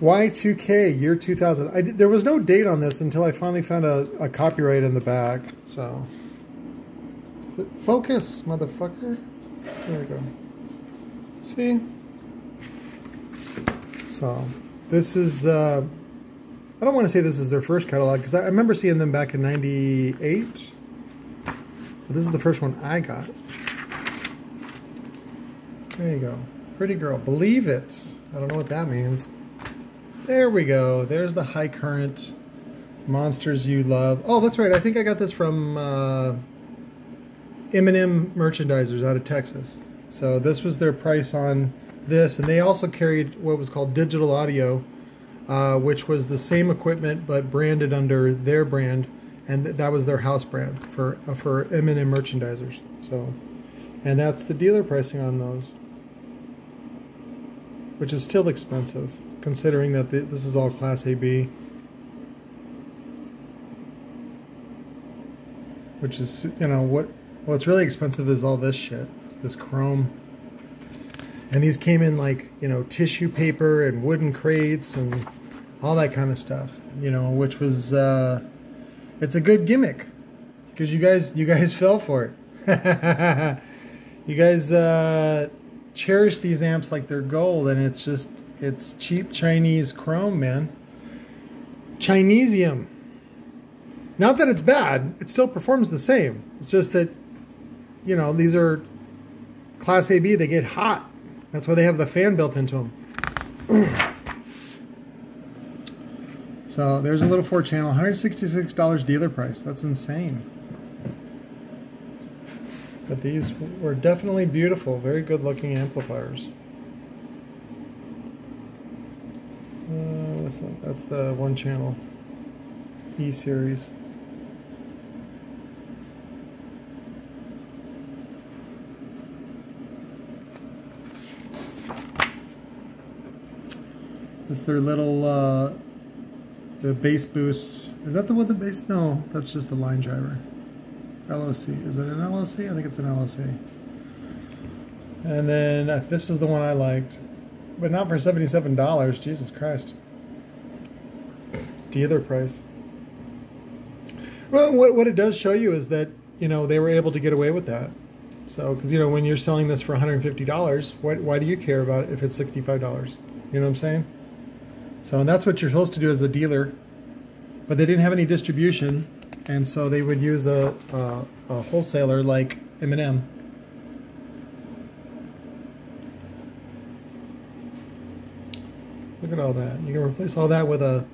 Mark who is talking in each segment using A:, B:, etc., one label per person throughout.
A: Y2K, year 2000. I, there was no date on this until I finally found a, a copyright in the back. So, focus, motherfucker. There we go. See? So, this is, uh, I don't want to say this is their first catalog, because I, I remember seeing them back in 98. But this is the first one I got. There you go. Pretty girl. Believe it. I don't know what that means. There we go. There's the high current monsters you love. Oh, that's right. I think I got this from uh, M&M merchandisers out of Texas. So this was their price on this, and they also carried what was called digital audio, uh, which was the same equipment but branded under their brand, and th that was their house brand for uh, for M&M merchandisers. So, and that's the dealer pricing on those, which is still expensive considering that this is all Class AB. Which is, you know, what what's really expensive is all this shit, this chrome. And these came in like, you know, tissue paper and wooden crates and all that kind of stuff, you know, which was, uh, it's a good gimmick because you guys, you guys fell for it. you guys, uh, cherish these amps like they're gold and it's just it's cheap Chinese chrome, man. Chinesium. Not that it's bad, it still performs the same. It's just that, you know, these are Class AB, they get hot. That's why they have the fan built into them. so there's a little four channel, $166 dealer price. That's insane. But these were definitely beautiful, very good looking amplifiers. Uh, that's, that's the one channel E series. It's their little uh, the bass boost. Is that the one the bass? No, that's just the line driver. LOC. Is it an LOC? I think it's an LOC. And then uh, this was the one I liked. But not for $77. Jesus Christ. Dealer price. Well, what, what it does show you is that, you know, they were able to get away with that. So, because, you know, when you're selling this for $150, why, why do you care about it if it's $65? You know what I'm saying? So, and that's what you're supposed to do as a dealer. But they didn't have any distribution, and so they would use a, a, a wholesaler like M&M Look at all that. You can replace all that with a,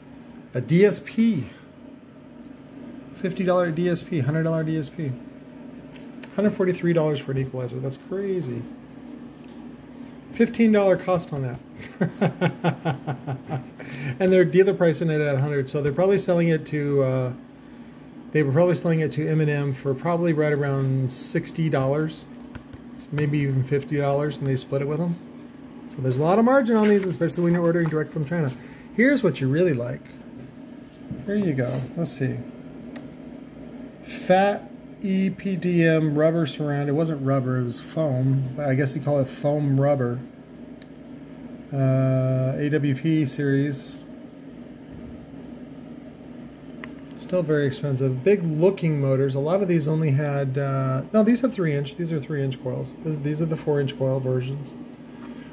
A: a DSP. $50 DSP, $100 DSP. $143 for an equalizer. That's crazy. $15 cost on that. and they're dealer pricing it at 100 so they're probably selling it to uh, they were probably selling it to M&M for probably right around $60 maybe even $50 and they split it with them so there's a lot of margin on these, especially when you're ordering direct from China. Here's what you really like. Here you go. Let's see. Fat EPDM rubber surround. It wasn't rubber, it was foam. But I guess you call it foam rubber. Uh, AWP series. Still very expensive. Big looking motors. A lot of these only had, uh, no, these have 3 inch. These are 3 inch coils. These are the 4 inch coil versions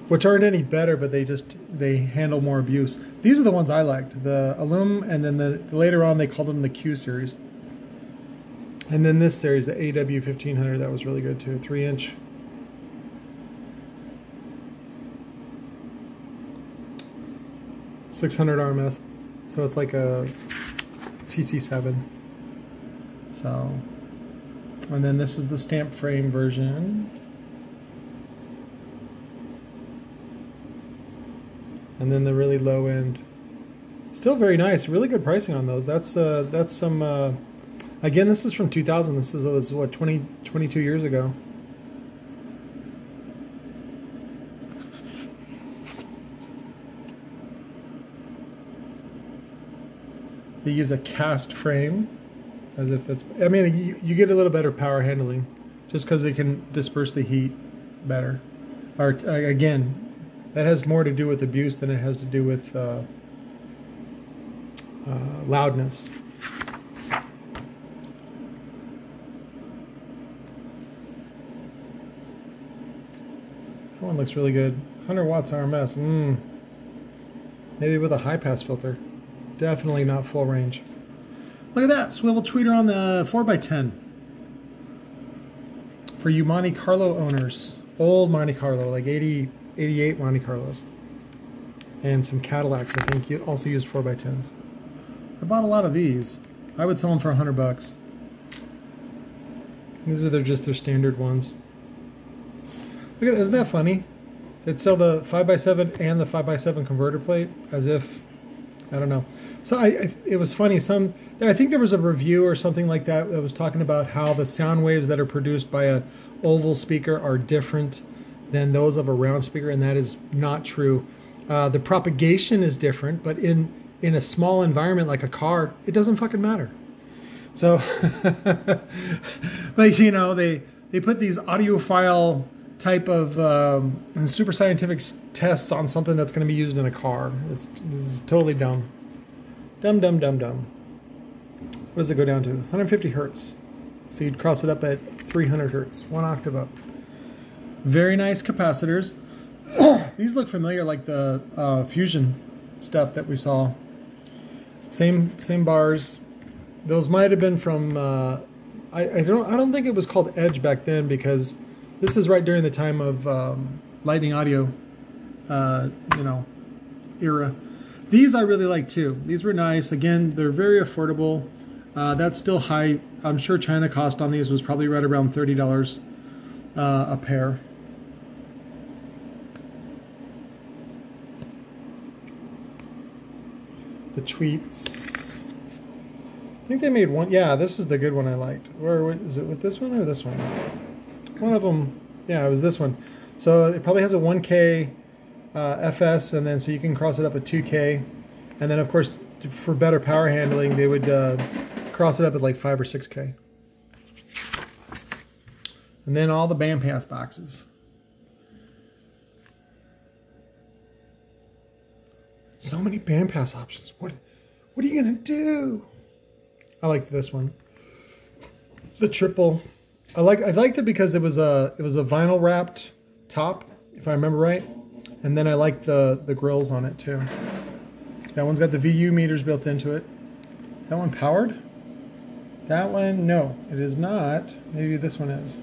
A: which aren't any better, but they just they handle more abuse. These are the ones I liked, the Alum, and then the later on they called them the Q series. And then this series, the AW fifteen hundred, that was really good too, three inch. Six hundred RMS, so it's like a TC seven. So, and then this is the stamp frame version. And then the really low end. Still very nice, really good pricing on those. That's uh, that's some. Uh, again, this is from 2000. This is, this is what 20, 22 years ago. They use a cast frame, as if that's. I mean, you, you get a little better power handling, just because it can disperse the heat better. Or uh, again, That has more to do with abuse than it has to do with uh, uh, loudness. That one looks really good. 100 watts RMS. Mmm. Maybe with a high pass filter. Definitely not full range. Look at that. Swivel tweeter on the 4x10. For you Monte Carlo owners. Old Monte Carlo, like 80, 88 Monte Carlos. And some Cadillacs, I think, you also used 4x10s. I bought a lot of these. I would sell them for 100 bucks. These are their, just their standard ones. Look at that, isn't that funny? They'd sell the 5x7 and the 5x7 converter plate as if, I don't know. So I, I, it was funny. Some, I think there was a review or something like that that was talking about how the sound waves that are produced by a oval speaker are different than those of a round speaker, and that is not true. Uh, the propagation is different, but in in a small environment like a car, it doesn't fucking matter. So, like you know, they they put these audiophile type of um, super scientific tests on something that's going to be used in a car. It's, it's totally dumb. Dumb, dumb, dumb, dumb. What does it go down to? 150 hertz. So you'd cross it up at 300 hertz, one octave up. Very nice capacitors. These look familiar, like the uh, fusion stuff that we saw. Same same bars. Those might have been from. Uh, I, I don't I don't think it was called Edge back then because this is right during the time of um, Lightning Audio, uh, you know, era. These I really like too. These were nice. Again, they're very affordable. Uh, that's still high. I'm sure China cost on these was probably right around thirty dollars uh, a pair. The tweets. I think they made one. Yeah, this is the good one I liked. Where is it with this one or this one? One of them. Yeah, it was this one. So it probably has a 1K uh, FS, and then so you can cross it up at 2K, and then of course for better power handling, they would uh, cross it up at like 5 or 6K. And then all the bandpass boxes. So many bandpass options. What what are you gonna do? I like this one. The triple. I like I liked it because it was a it was a vinyl wrapped top, if I remember right. And then I like the, the grills on it too. That one's got the VU meters built into it. Is that one powered? That one, no, it is not. Maybe this one is.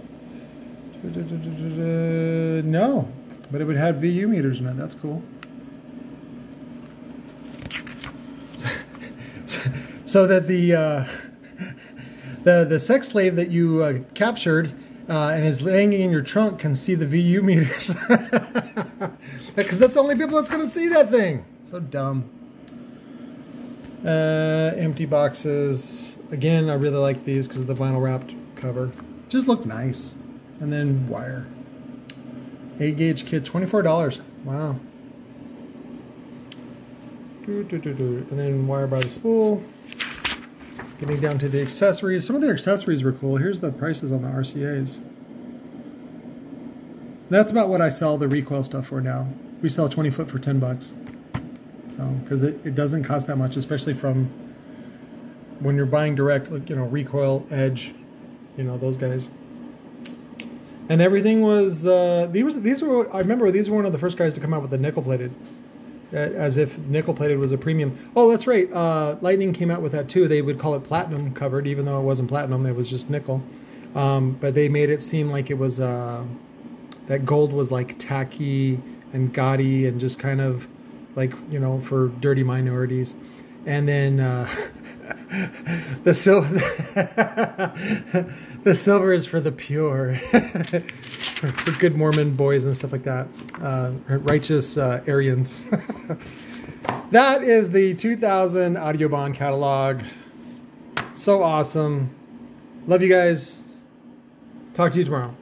A: No, but it would have VU meters in it. That's cool. So that the uh, the the sex slave that you uh, captured uh, and is laying in your trunk can see the VU meters. Because that's the only people that's going to see that thing. So dumb. Uh, empty boxes. Again, I really like these because of the vinyl wrapped cover. Just look nice. And then wire. 8 gauge kit, $24. Wow. And then wire by the spool. Getting down to the accessories. Some of the accessories were cool. Here's the prices on the RCAs. That's about what I sell the recoil stuff for now. We sell 20 foot for 10 bucks. So, because it, it doesn't cost that much, especially from when you're buying direct, like, you know, recoil, edge, you know, those guys. And everything was, uh, these, these were, I remember these were one of the first guys to come out with the nickel plated as if nickel plated was a premium. Oh, that's right. Uh, Lightning came out with that too. They would call it platinum covered, even though it wasn't platinum. It was just nickel. Um, but they made it seem like it was uh, that gold was like tacky and gaudy and just kind of like you know for dirty minorities. And then uh, the silver, the silver is for the pure, for, good Mormon boys and stuff like that, uh, righteous uh, Aryans. that is the 2000 Audiobahn catalog. So awesome. Love you guys. Talk to you tomorrow.